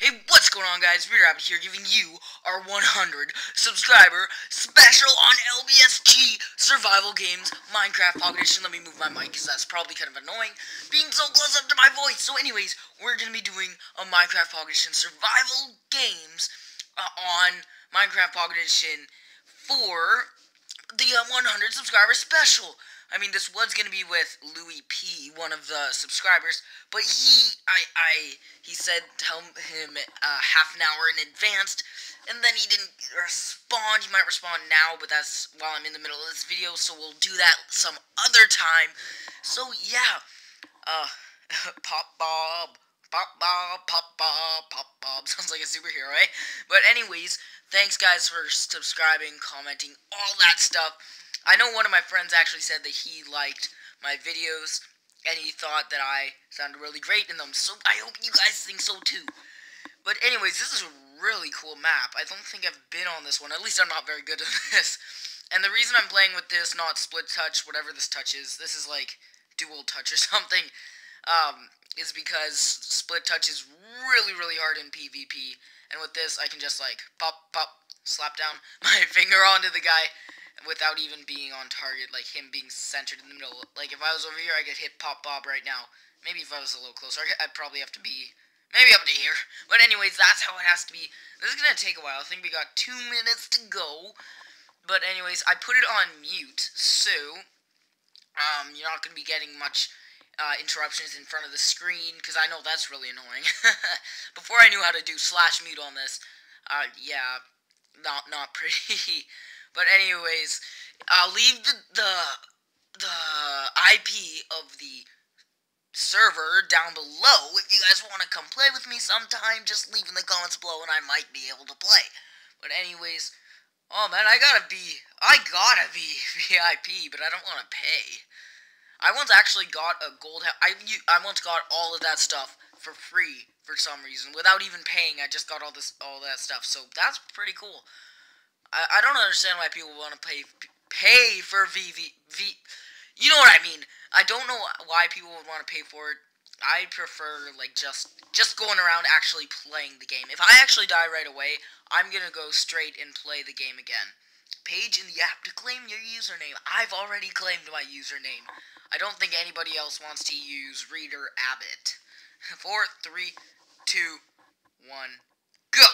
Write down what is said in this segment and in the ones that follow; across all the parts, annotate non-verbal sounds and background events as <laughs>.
Hey, what's going on guys? Reiderabbot here giving you our 100 subscriber special on LBSG Survival Games Minecraft Pocket Edition. Let me move my mic because that's probably kind of annoying being so close up to my voice. So anyways, we're going to be doing a Minecraft Pocket Edition Survival Games uh, on Minecraft Pocket Edition for the uh, 100 subscriber special. I mean, this was gonna be with Louis P, one of the subscribers, but he, I, I, he said tell him uh, half an hour in advance, and then he didn't respond. He might respond now, but that's while I'm in the middle of this video, so we'll do that some other time. So yeah, uh, <laughs> Pop Bob, Pop Bob, Pop Bob, Pop Bob sounds like a superhero, right? But anyways, thanks guys for subscribing, commenting, all that stuff. I know one of my friends actually said that he liked my videos and he thought that I sounded really great in them. So I hope you guys think so too. But anyways, this is a really cool map. I don't think I've been on this one. At least I'm not very good <laughs> at this. And the reason I'm playing with this, not split touch, whatever this touch is, this is like dual touch or <laughs> something, um, is because split touch is really, really hard in PvP. And with this, I can just like pop, pop, slap down <laughs> my finger onto the guy without even being on target, like him being centered in the middle. Like if I was over here, I could hit Pop Bob right now. Maybe if I was a little closer, I'd probably have to be maybe up to here. But anyways, that's how it has to be. This is gonna take a while. I think we got two minutes to go. But anyways, I put it on mute, so um, you're not gonna be getting much uh, interruptions in front of the screen because I know that's really annoying. <laughs> Before I knew how to do slash mute on this, uh, yeah, not not <laughs> pretty. But anyways, I'll leave the, the, the IP of the server down below. If you guys want to come play with me sometime, just leave in the comments below and I might be able to play. But anyways, oh man, I gotta be, I gotta be <laughs> VIP, but I don't want to pay. I once actually got a gold, I, I once got all of that stuff for free for some reason, without even paying, I just got all this, all that stuff, so that's pretty cool. I, I don't understand why people want to pay pay for VV V. You know what I mean? I don't know why people would want to pay for it. I prefer like just just going around actually playing the game. If I actually die right away, I'm gonna go straight and play the game again. Page in the app to claim your username. I've already claimed my username. I don't think anybody else wants to use Reiderabbot. <laughs> Four, three, two, one, go!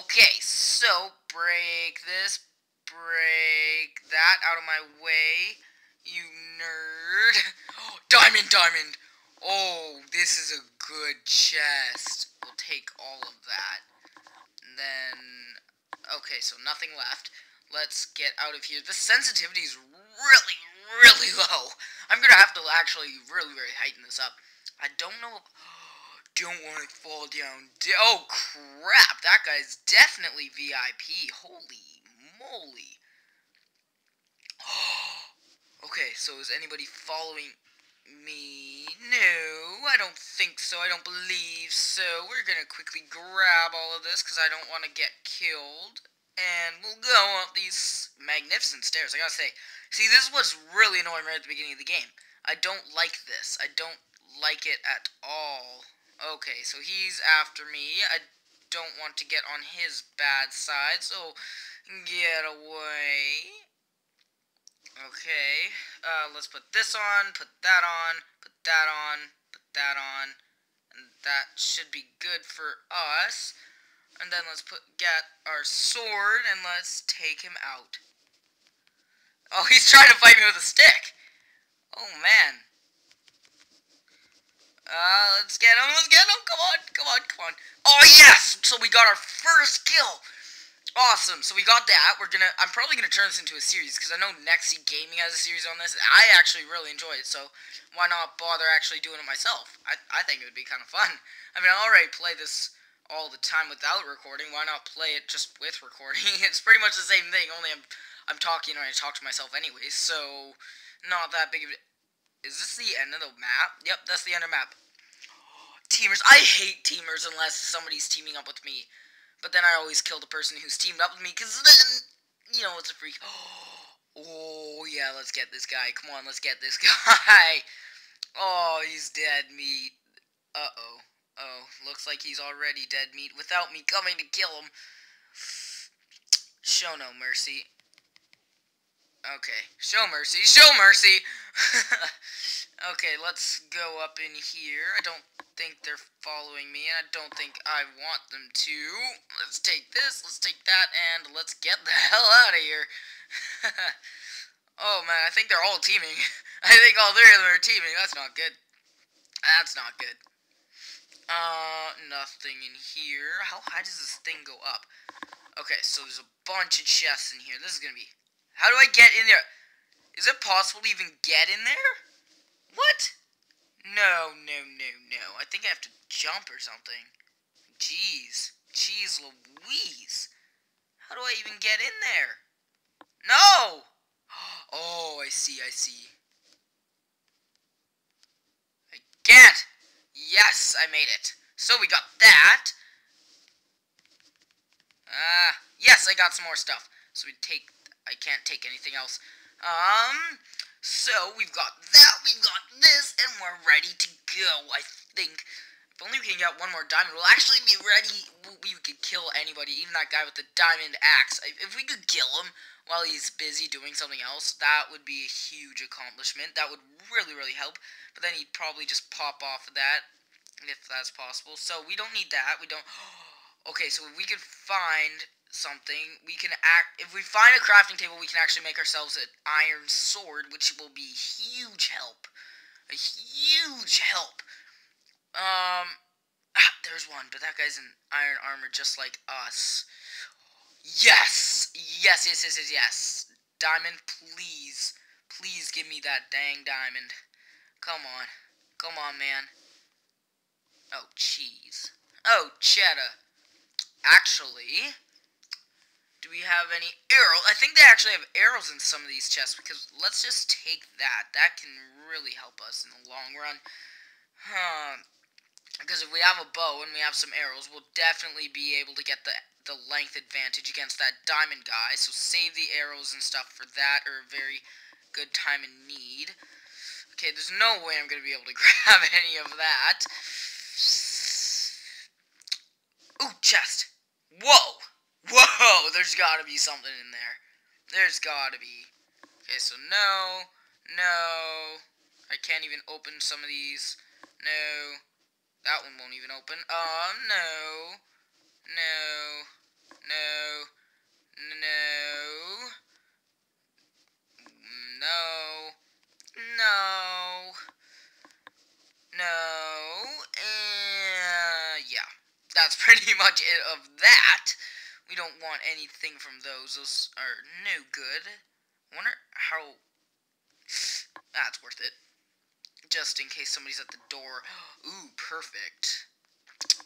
Okay, so break this, break that out of my way, you nerd. <gasps> diamond, diamond! Oh, this is a good chest. We'll take all of that. And then, okay, so nothing left. Let's get out of here. The sensitivity is really, really <laughs> low. I'm gonna have to actually really, really heighten this up. I don't know <gasps> don't want to fall down. oh, crap. That guy's definitely VIP. Holy moly. <gasps> okay, so is anybody following me? No, I don't think so. I don't believe so. We're going to quickly grab all of this because I don't want to get killed. And we'll go up these magnificent stairs. I gotta say, see, this is what's really annoying right at the beginning of the game. I don't like this. I don't like it at all. Okay, so he's after me. I don't want to get on his bad side, so get away. Okay, uh, let's put this on, put that on, put that on, put that on, and that should be good for us. And then let's put get our sword, and let's take him out. Oh, he's trying to fight me with a stick. Oh, man. Uh, let's get him, let's get him, come on, come on, come on. Oh, yes! So we got our first kill. Awesome, so we got that. We're gonna, I'm probably gonna turn this into a series, because I know Nexy Gaming has a series on this. I actually really enjoy it, so why not bother actually doing it myself? I, I think it would be kind of fun. I mean, I already play this all the time without recording. Why not play it just with <laughs> recording? it's pretty much the same thing, only I'm, I'm talking when I talk to myself anyway, so not that big of a is this the end of the map? Yep, that's the end of the map. <gasps> Teamers. I hate teamers unless somebody's teaming up with me. But then I always kill the person who's teamed up with me, because then, you know, it's a freak. <gasps> Oh, yeah, let's get this guy. Come on, let's get this <laughs> guy. Oh, he's dead meat. Uh-oh. Oh, looks like he's already dead meat without me coming to kill him. Show no mercy. Okay, show mercy, show mercy! <laughs> okay, let's go up in here. I don't think they're following me, and I don't think I want them to. Let's take this, let's take that, and let's get the <laughs> hell out of here. <laughs> oh man, I think they're all teaming. I think all three of them are teaming. That's not good. That's not good. Uh, nothing in here. How high does this thing go up? Okay, so there's a bunch of chests in here. This is gonna be... How do I get in there? Is it possible to even get in there? What? No, no, no, no. I think I have to jump or something. Jeez. Jeez Louise. How do I even get in there? No! <gasps> Oh, I see, I see. I can't! Yes, I made it. So we got that. Ah, uh, yes, I got some more stuff. So we take, I can't take anything else. Um, so we've got that, we've got this, and we're ready to go, I think. If only we can get one more diamond, we'll actually be ready, we could kill anybody, even that guy with the diamond axe. If we could kill him while he's busy doing something else, that would be a huge accomplishment. That would really, really help. But then he'd probably just pop off of that, if that's possible. So we don't need that, we don't... <gasps> Okay, so if we could find something, we can act. If we find a crafting table, we can actually make ourselves an iron sword, which will be huge help. A huge help. Um, ah, there's one, but that guy's in iron armor just like us. Yes! Yes, yes, yes, yes, yes. Diamond, please. Please give me that dang diamond. Come on. Come on, man. Oh, cheese. Oh, cheddar. Actually, do we have any arrows? I think they actually have arrows in some of these chests because let's just take that. That can really help us in the long run. Huh. Because if we have a bow and we have some arrows, we'll definitely be able to get the the length advantage against that diamond guy. So save the arrows and stuff for that or a very good time in need. Okay, there's no way I'm going to be able to <laughs> grab any of that. Ooh, chest. Whoa. Whoa, <laughs> there's gotta be something in there. There's gotta be. Okay, so no, no. I can't even open some of these. No. That one won't even open. Oh, no. No. No. No. No. No. No. Uh, yeah. That's <laughs> pretty much it of that. We don't want anything from those. Those are no good. wonder how... <sighs> That's worth it. Just in case somebody's at the door. <gasps> Ooh, perfect.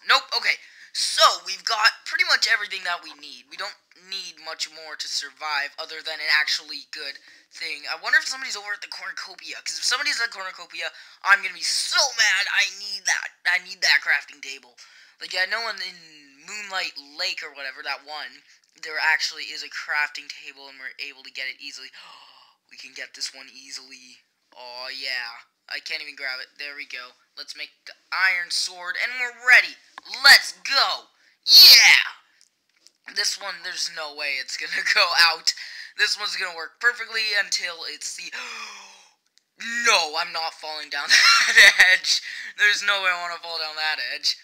Nope, okay. So, we've got pretty much everything that we need. We don't need much more to survive other than an actually good thing. I wonder if somebody's over at the cornucopia. Because if somebody's at the cornucopia, I'm going to be so mad. I need that. I need that crafting table. Like, I know in, in Moonlight Lake or whatever, that one, there actually is a crafting table and we're able to get it easily. <gasps> we can get this one easily. Oh, yeah. I can't even grab it. There we go. Let's make the iron sword and we're ready. Let's go. Yeah. This one, there's no way it's going <laughs> to go out. This one's going to work perfectly until it's the... <gasps> No, I'm not falling down <laughs> that edge. There's no way I want to fall down that edge.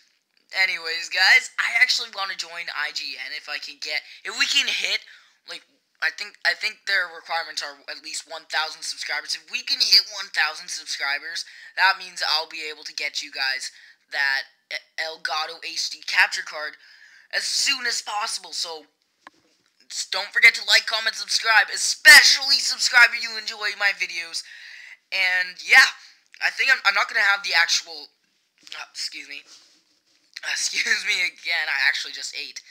Anyways, guys, I actually want to join IGN if I can get if we can hit like I think I think their requirements are at least 1,000 subscribers. If we can hit 1,000 subscribers, that means I'll be able to get you guys that Elgato HD capture card as soon as possible. So don't forget to like, comment, subscribe, especially subscribe if you enjoy my videos. And yeah, I think I'm, I'm not gonna have the actual. Uh, excuse me. <laughs> Excuse me again, I actually just ate.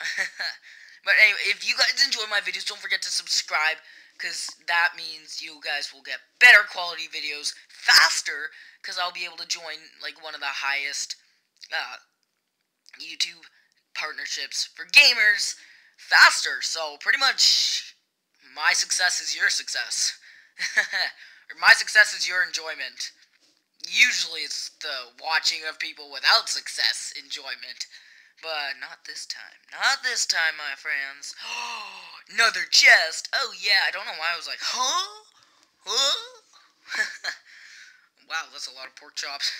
<laughs> but anyway, if you guys enjoy my videos, don't forget to subscribe, because that means you guys will get better quality videos faster, because I'll be able to join, like, one of the highest uh, YouTube partnerships for gamers faster. So, pretty much, my success is your success. <laughs> or my success is your enjoyment. usually it's the watching of people without success enjoyment. But not this time. Not this time, my friends. <gasps> Another chest. Oh, yeah. I don't know why I was like, huh? Huh? <laughs> wow, that's a lot of pork chops.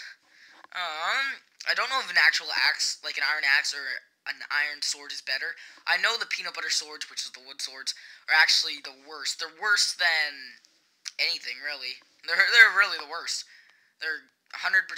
Um, I don't know if an actual axe, like an iron axe or an iron sword is better. I know the peanut butter swords, which is the wood swords, are actually the worst. They're worse than anything, really. They're, they're really the worst. They're 100%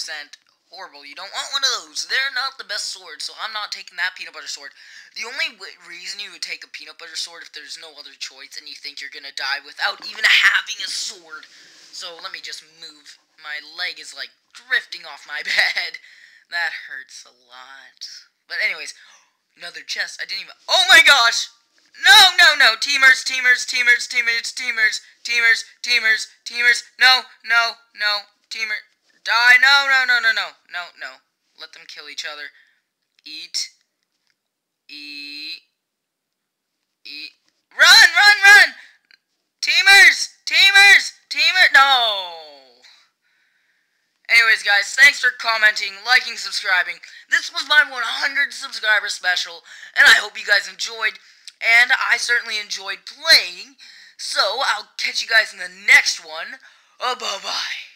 horrible. You don't want one of those. They're not the best sword, so I'm not taking that peanut butter sword. The only reason you would take a peanut butter sword if there's no other choice and you think you're gonna die without even having a sword. So let me just move. My leg is like drifting off my <laughs> bed. That hurts a lot. But anyways, another chest. I didn't even... Oh my gosh! No, no, no! Teamers, teamers, teamers, teamers, teamers, teamers, teamers, teamers. No, no, no. Teamer. Die. No, no, no, no, no. No, no. Let them kill each other. Eat. Eat. Eat. Run, run, run! Teamers! Teamers! Teamer! No! Anyways, guys, thanks for commenting, liking, subscribing. This was my 100 subscriber special, and I hope you guys enjoyed, and I certainly enjoyed playing. So, I'll catch you guys in the next one. Uh, bye-bye.